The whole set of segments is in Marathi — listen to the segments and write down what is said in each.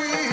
श्री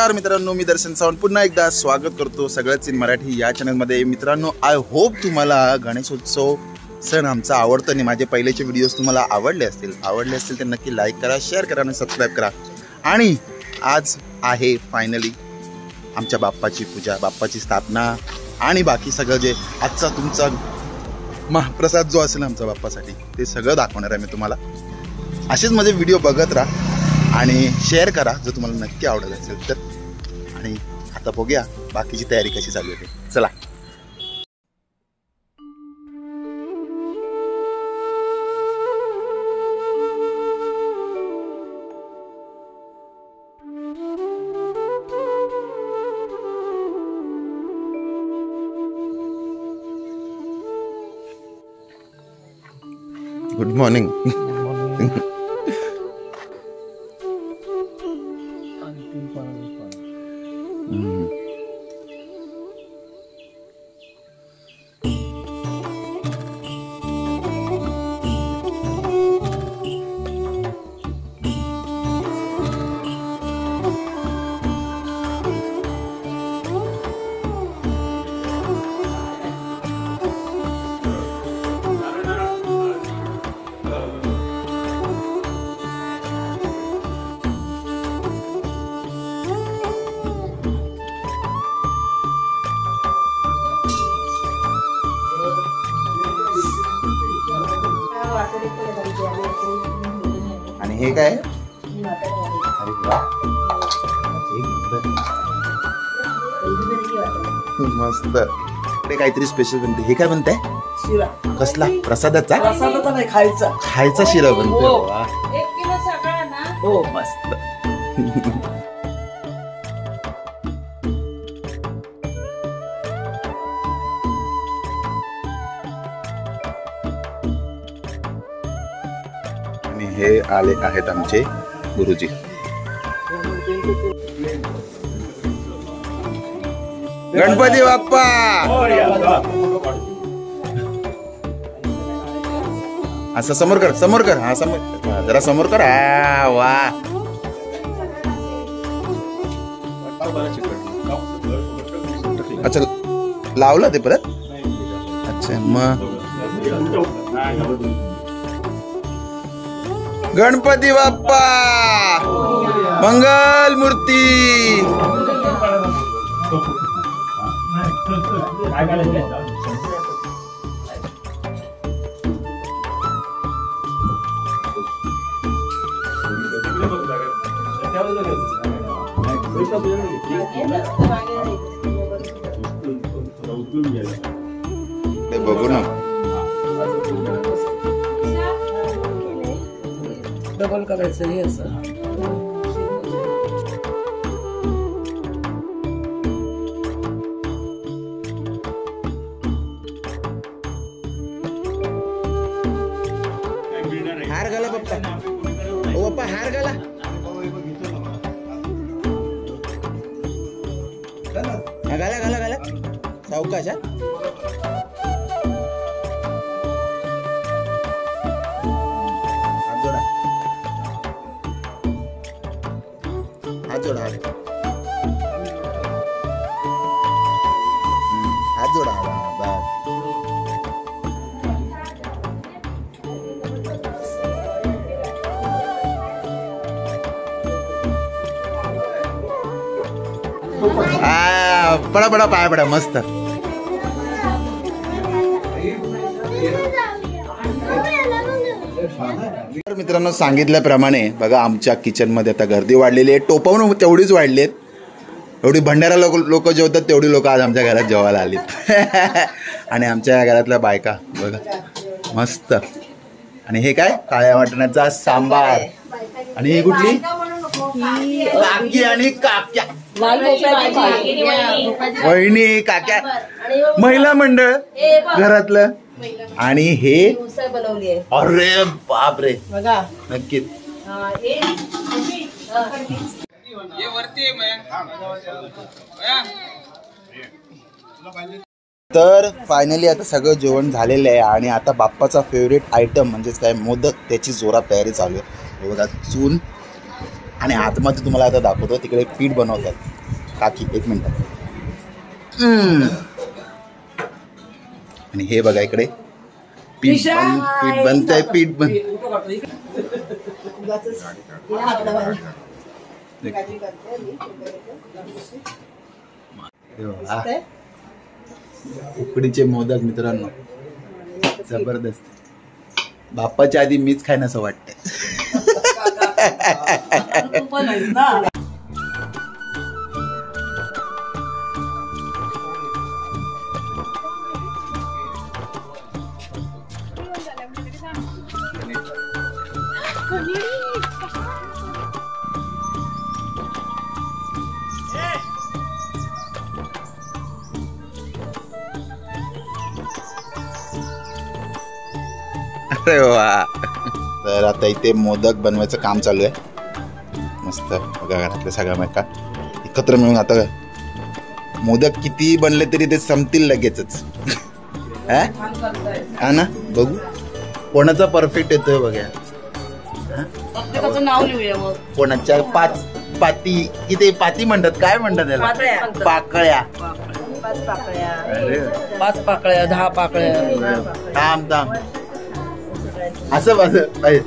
नमस्कार मित्रांनो मी दर्शन सावंत. पुन्हा एकदा स्वागत करतो सगळ्याच इन मराठी या चॅनलमध्ये मित्रांनो आय होप तुम्हाला गणेशोत्सव सण आमचा आवडतो आणि माझे पहिलेचे व्हिडिओज तुम्हाला आवडले असतील. आवडले असतील तर नक्की लाईक करा शेअर करा आणि सबस्क्राईब करा. आणि आज आहे फायनली आमच्या बाप्पाची पूजा बाप्पाची स्थापना आणि बाकी सगळं जे आजचा तुमचा महाप्रसाद जो असेल आमचा बाप्पासाठी ते सगळं दाखवणार आहे मी तुम्हाला. असेच माझे व्हिडिओ बघत राहा आणि शेअर करा जर तुम्हाला नक्की आवडत असेल तर. आणि आता बघूया बाकीची तयारी कशी चालू आहे ते. चला गुड मॉर्निंग आणि हे काय? अरे. मस्त. इकडे काहीतरी स्पेशल बनते. हे काय बनतंय? शिरा. कसला? प्रसादाचा? प्रसादाचा नाही खायचा. खायचा शिरा बनतोय. हो. वा. एक किलो सगळा ना हो मस्त. हे आले आहेत आमचे गुरुजी. गणपती बाप्पा! असं समोर कर समोर कर. हा समोर जरा समोर कर. हा वा. अच्छा लावलं ते परत? अच्छा मग गणपती बाप्पा! मंगल मूर्ती! बघू ना. डबल करायचं हे असं. हार घाला पप्पा. ओ पप्पा हार घाला. हा, घाला घाला घाला. सावकाश हा. હાજોડ આવે. હાજોડ આવે બસ. આ બડા બડા પાયા બડા મસ્ત. तर मित्रांनो सांगितल्याप्रमाणे बघा आमच्या किचनमध्ये आता गर्दी वाढलेली आहे. टोपावून तेवढीच वाढली आहेत एवढी भंडारा लोक लोक जेवतात तेवढी लोक आज आमच्या घरात जेवायला आलीत. आणि आमच्या घरातल्या बायका बघा मस्त. आणि हे काय? काळ्या वाटण्याचा सांबार. आणि ही कुठली? काकी आणि काक्या. वहिनी काक्या. महिला मंडळ घरातलं. आणि हे उसळ बनवली आहे. अरे बाप रे बघा. नक्कीच. तर फायनली आता सगळं जेवण झालेलं आहे आणि आता बाप्पाचा फेवरेट आयटम म्हणजेच काय मोदक त्याची जोरात तयारी चालू आहे. हे बघा चून. आणि आतमध्ये तुम्हाला आता दाखवतो तिकडे पीठ बनवतात. काकी एक मिनिट. हम्म. आणि हे बघा इकडे. पीठ बन पीठ बनतंय पीठ बन. उकडीचे मोदक मित्रांनो. जबरदस्त. बाप्पाच्या आधी मीच खायन असं वाटतंय. अरे वा तर आता इथे मोदक बनवायचं काम चालू आहे. मस्त बघा घरातल्या सगळ्या बायका एकत्र मिळून आता मोदक किती बनले तरी ते संपतील लगेचच. हा? हा ना? बघू. कोणाचा परफेक्ट येतोय बघा कोणाच्या? पाच पाती. किती? पाती म्हणतात. काय म्हणतात त्याला? पाकळ्या. पाकळ्या. पाच पाकळ्या. अरे. पाच पाकळ्या दहा पाकळ्या. थांब थांब. असं बस अरे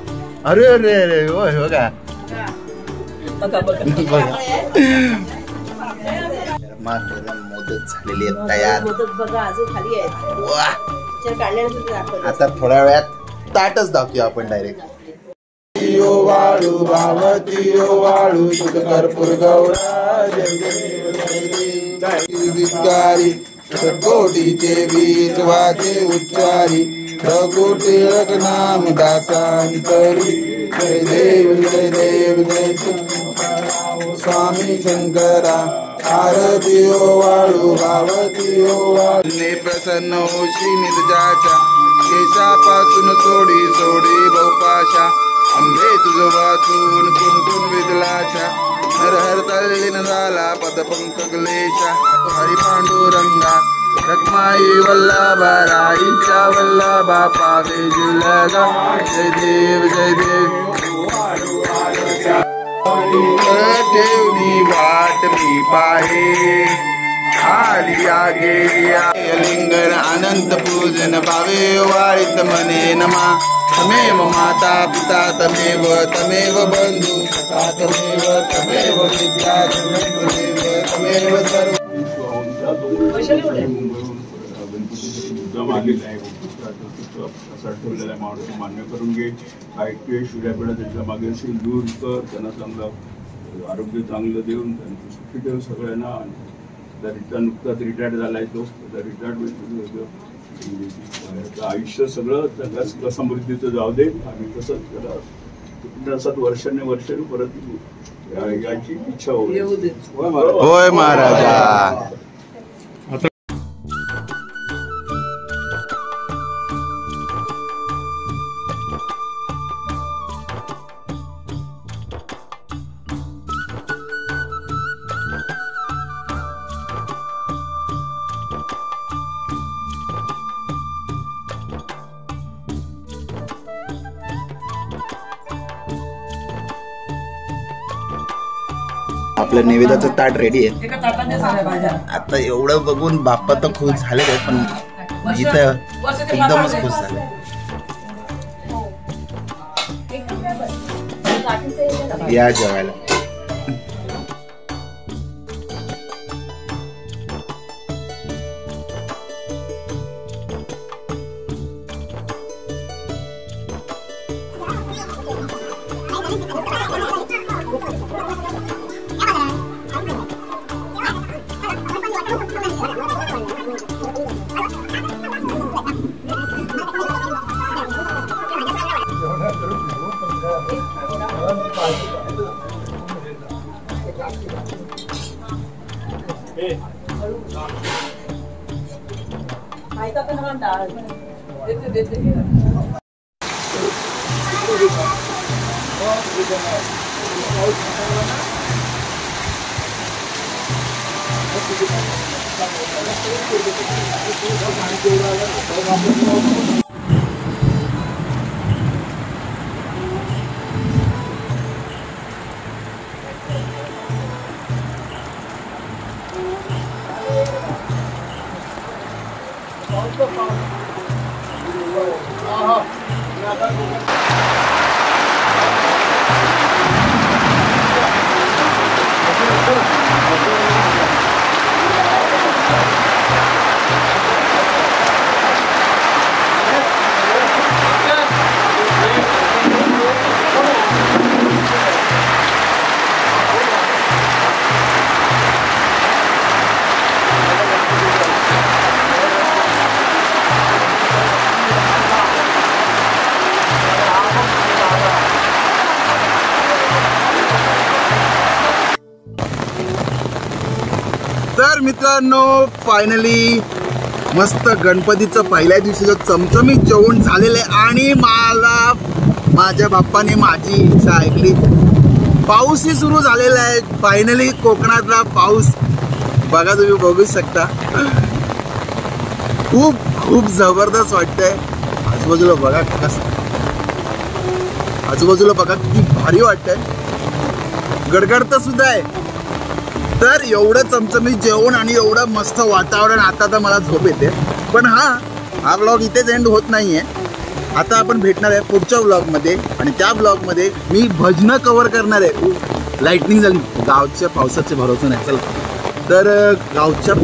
अरे अरे होय बघा बघा बघा बघा गरमागरम मोदक झालेले आहेत तयार वा आता थोड्या वेळात ताटच दाखवूया आपण डायरेक्ट वाळू भावतीयो वाळू कर्पूर गौरा जय देव जय देव विकारी कोटीचे बीज वाचे उच्चारी रघु टिळक नाम दासांतरी। जय देव जय देव जय स्वामी शंकरा आरतीयो वाळू भावतीयो वाळू। प्रसन्न होशी निर्जाच्या केशापासून सोडी सोडी बहुपाशा। अंबे तुझ वाचून कुंकून विदलाच्या हर हर तल्लीन झाला पदपंक क्लेशा हरी पांडुरंगा रखमाई वल्लभा राईचा वल्लभा पावे जुलगा. जय देव जय देव. ठेवणी वाट मी पाहे. खाली आगे लिंगण अनंत पूजन पावे वाळीत मने नमा. तमेव माता पिता तमेव तमेव बंधू सखा तमेव तमेव विद्या तमेव देव सर्व। माणूस मान्य करून घे. काही क्लेश सूर्यापिढा त्याच्यामागे असेल दूर कर. त्यांना चांगलं आरोग्य चांगलं देऊन त्यांचं सुखी ठेव सगळ्यांना. रिटायर नुकताच रिटायर्ड झालाय तो रिटायर्डमेंट आयुष्य सगळं त्याला समृद्धीचं जाऊ दे आणि तसंच त्याला असं वर्षाने वर्षाने परत याची इच्छा होईल. दे. होय महाराज. आपलं निवेदाचं ताट रेडी आहे. आता एवढं बघून बाप्पा तर खुश झाले पण तर एकदमच खुश झाले. या जेवायला. Eh. Ahí está que no andar. Vete, vete. मित्रांनो फायनली मस्त गणपतीचं पहिल्या दिवशीचं चमचमीत जेवण झालेलं आहे आणि मला माझ्या बाप्पाने माझी इच्छा ऐकली. पाऊसही सुरू झालेला आहे. फायनली कोकणातला पाऊस बघा तुम्ही बघू शकता. खूप खूप जबरदस्त वाटतंय. आजूबाजूला बघा कसं. आजूबाजूला बघा किती भारी वाटतंय. गडगडत सुद्धा आहे. तर एवढं चमचमीत जेवण आणि एवढं मस्त वातावरण आता तर मला झोप येते. पण हा हा ब्लॉग इथेच एंड होत नाहीये. आता आपण भेटणार आहे पुढच्या ब्लॉगमध्ये आणि त्या ब्लॉगमध्ये मी भजनं कव्हर करणार आहे. लाईटनिंग झाली गावच्या पावसाचे भरोसा नाही. चला. तर गावच्या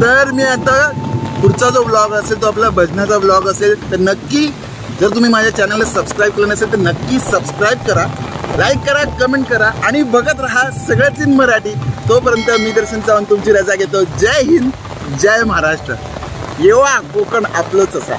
तर मी आता पुढचा जो ब्लॉग असेल तो आपला भजनाचा ब्लॉग असेल तर नक्की जर तुम्ही माझ्या चॅनलला सबस्क्राईब केलं नसेल तर नक्की सबस्क्राईब करा. लाईक करा कमेंट करा आणि बघत राहा सगळ्याच इन मराठी. तोपर्यंत मी दर्शन सावंत तुमची रजा घेतो. जय हिंद जय महाराष्ट्र. येवा कोकण आपलंच असा.